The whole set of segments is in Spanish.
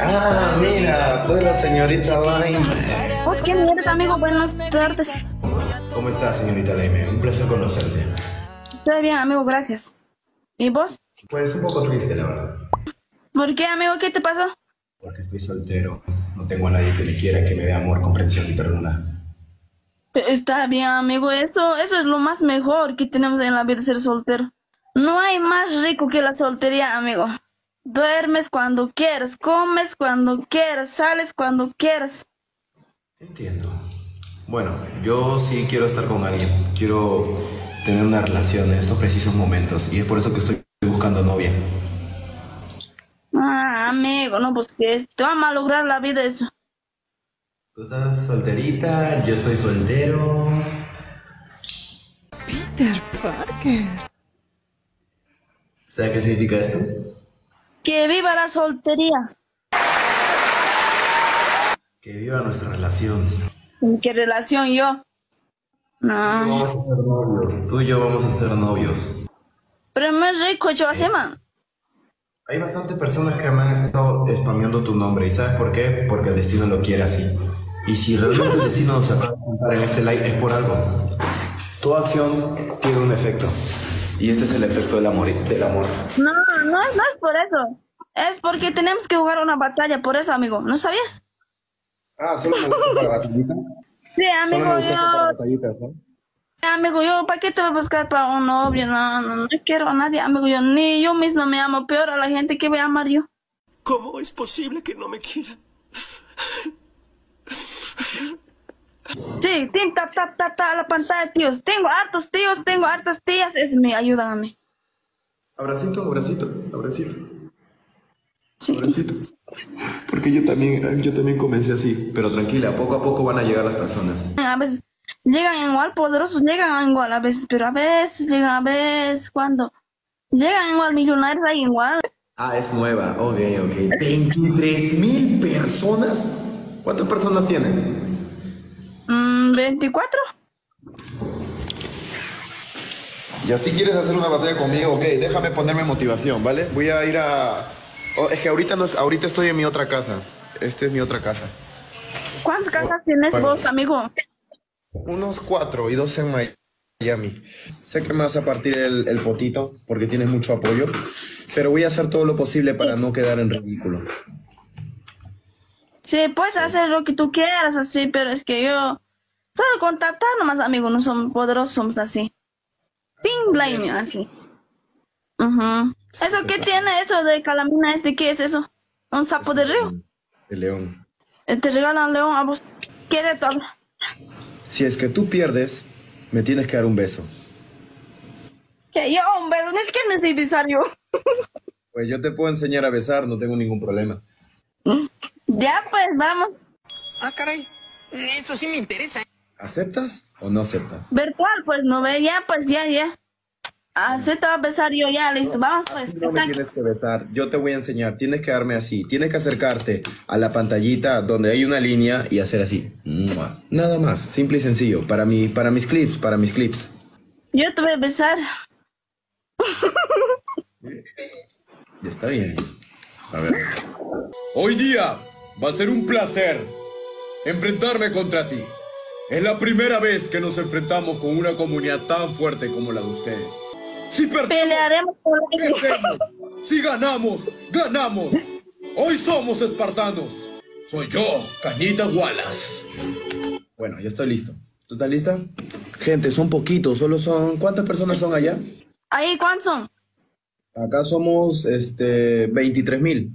Ah, mira, tú la señorita Laime. Pues quién eres, amigo, buenas tardes. ¿Cómo estás, señorita Laime? Un placer conocerte. Estoy bien, amigo, gracias. ¿Y vos? Pues un poco triste, la verdad. ¿Por qué, amigo? ¿Qué te pasó? Porque estoy soltero. No tengo a nadie que me quiera, que me dé amor, comprensión y ternura. Está bien, amigo, eso, eso es lo más mejor que tenemos en la vida, ser soltero. No hay más rico que la soltería, amigo. Duermes cuando quieras, comes cuando quieras, sales cuando quieras. Entiendo. Bueno, yo sí quiero estar con alguien. Quiero tener una relación en estos precisos momentos. Y es por eso que estoy buscando novia. Ah, amigo, no, pues que es- te va a malograr la vida eso. Tú estás solterita, yo estoy soltero. Peter Parker. ¿Sabes qué significa esto? Que viva la soltería. Que viva nuestra relación. ¿En qué relación yo? No. Vamos a ser novios. Tú y yo vamos a ser novios. Pero es más rico, yo así, man. Hay bastantes personas que me han estado spameando tu nombre. ¿Y sabes por qué? Porque el destino lo quiere así. Y si realmente el destino nos acaba de juntar en este live es por algo. Toda acción tiene un efecto. Y este es el efecto del amor. Del amor. No, no, es- no es por eso. Es porque tenemos que jugar una batalla, por eso, amigo. ¿No sabías? Ah, solo me gusta para batallitas. Sí, amigo, Solo me gusta para yo, batallitas, ¿no? amigo, yo, ¿para qué te voy a buscar para un novio? No, no, no quiero a nadie, amigo, yo, ni yo misma me amo, peor a la gente que voy a amar yo. ¿Cómo es posible que no me quiera? Sí, tin, tap, tap, tap, tap, a la pantalla, tíos. Tengo hartos tíos, tengo hartas tías, es me ayudan a mí. Abracito, abracito, abracito, Sí. abracito. Porque yo también, yo también comencé así. Pero tranquila, poco a poco van a llegar las personas. A veces llegan igual poderosos, llegan igual a veces, pero a veces llegan a veces cuando llegan igual millonarios, hay igual. Ah, es nueva. Ok, ok. 23 mil personas. ¿Cuántas personas tienes? Mm, 24. Y así quieres hacer una batalla conmigo, ok, déjame ponerme motivación, ¿vale? Voy a ir a... oh, es que ahorita, no, es- ahorita estoy en mi otra casa. Esta es mi otra casa. ¿Cuántas casas tienes bueno. vos, amigo? Unos cuatro y dos en Miami. Sé que me vas a partir el, el potito porque tienes mucho apoyo, pero voy a hacer todo lo posible para no quedar en ridículo. Sí, puedes hacer lo que tú quieras así, pero es que yo solo contactar nomás, amigo, no somos poderosos, somos así. Team blame, así. Ujú. ¿Eso qué tiene eso de calamina? ¿Este qué es eso? ¿Un sapo de río? El león. Eh, Te regalan león a vos. ¿Quiere todo? Si es que tú pierdes, me tienes que dar un beso. Que yo, un beso, ni siquiera necesito besar yo. Pues yo te puedo enseñar a besar, no tengo ningún problema. Ya pues, vamos. Ah, caray. Eso sí me interesa. ¿Aceptas o no aceptas? Virtual, pues, no ve, ya pues, ya, ya. Va a besar yo, ya, listo. Vamos pues. No me tienes que besar, yo te voy a enseñar, tienes que darme así, tienes que acercarte a la pantallita donde hay una línea y hacer así. Nada más, simple y sencillo, para, mi, para mis clips, para mis clips. Yo te voy a besar. Ya está bien. A ver. Hoy día va a ser un placer enfrentarme contra ti. Es la primera vez que nos enfrentamos con una comunidad tan fuerte como la de ustedes. Si perdemos, Pelearemos por perdemos. Si ganamos, ganamos. Hoy somos espartanos. Soy yo, Cañita Wallace. Bueno, ya estoy listo. ¿Tú estás lista? Gente, son poquitos, solo son... ¿Cuántas personas son allá? Ahí, ¿cuántos son? Acá somos, este, 23 mil.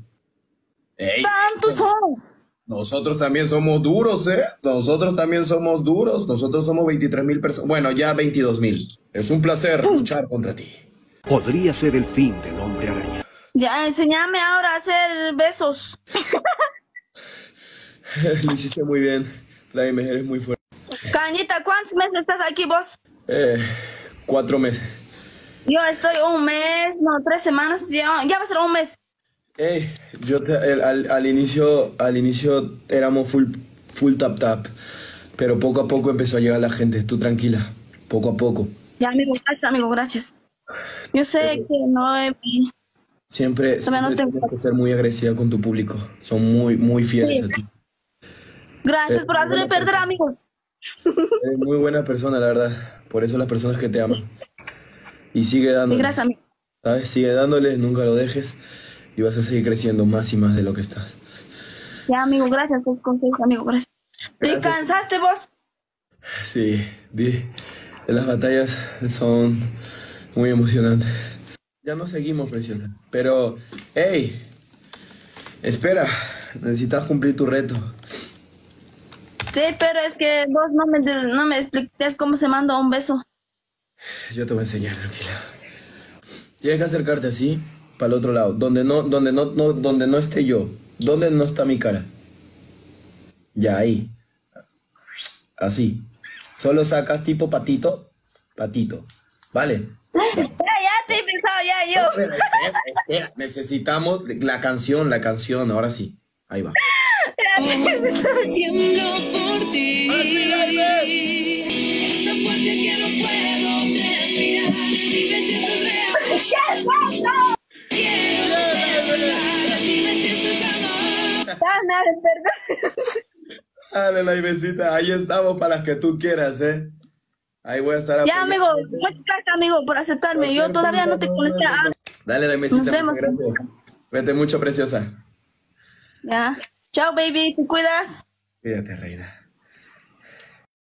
¿Tantos son? Nosotros también somos duros, ¿eh? Nosotros también somos duros. Nosotros somos 23 mil personas. Bueno, ya 22 mil. Es un placer luchar contra ti. Podría ser el fin del hombre araña. Ya, enséñame ahora a hacer besos. Lo hiciste muy bien. Laime, eres muy fuerte. Cañita, ¿cuántos meses estás aquí vos? Eh, cuatro meses. Yo estoy un mes, no, tres semanas, ya, ya va a ser un mes. Ey, yo te- el- al, al inicio, al inicio éramos full, full tap tap, pero poco a poco empezó a llegar la gente. Tú tranquila, poco a poco. Ya, amigo, gracias, amigo, gracias. Yo sé que no he... Siempre, no siempre tengo- tienes que ser muy agresiva con tu público. Son muy, muy fieles Sí. a ti. Gracias por hacerme perder, amigos. Eres muy buena persona, la verdad. Por eso las personas que te aman. Y sigue dándole. gracias, amigo. ¿Sabes? Sigue dándole, nunca lo dejes. Y vas a seguir creciendo más y más de lo que estás. Ya, amigo, gracias por consejos, amigo, gracias. ¿Te cansaste vos? Sí, vi. Las batallas son muy emocionantes. Ya no seguimos, preciosa. Pero, hey, espera. Necesitas cumplir tu reto. Sí, pero es que vos no me, no me explicaste cómo se manda un beso. Yo te voy a enseñar, tranquila. Tienes que acercarte así, para el otro lado, donde no, donde no, no, donde no esté yo, donde no está mi cara. Ya ahí. Así. Solo sacas tipo patito, patito. ¿Vale? Ya, ya te he pensado, ya yo. Espera, espera, espera. Necesitamos la canción, la canción, ahora sí. Ahí va. Nada, perdón. Dale, la Ivesita. Ahí estamos para las que tú quieras, ¿eh? Ahí voy a estar Ya, amigo, muchas gracias, amigo, por aceptarme. Yo todavía no te conecté a... Dale, la Ivesita. Nos vemos. gracias. Vete mucho, preciosa. Ya. Chao, baby, te cuidas. Cuídate, reina.